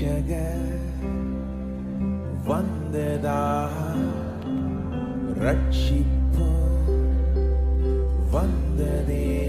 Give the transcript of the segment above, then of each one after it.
ரட்சக வந்ததா? ரட்சிப்போ வந்ததே.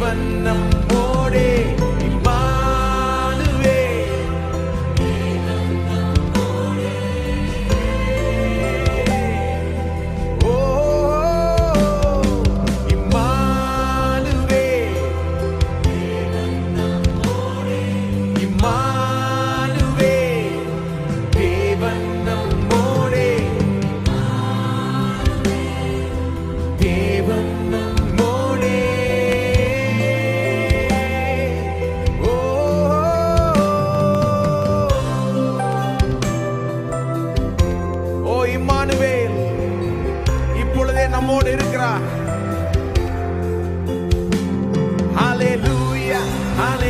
जीवनम् நம்மோடு இருக்கிறார் ஹalleluya ஹalleluya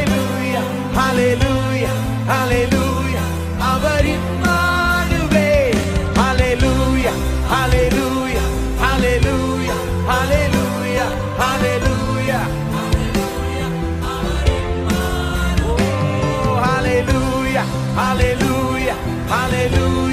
Hallelujah.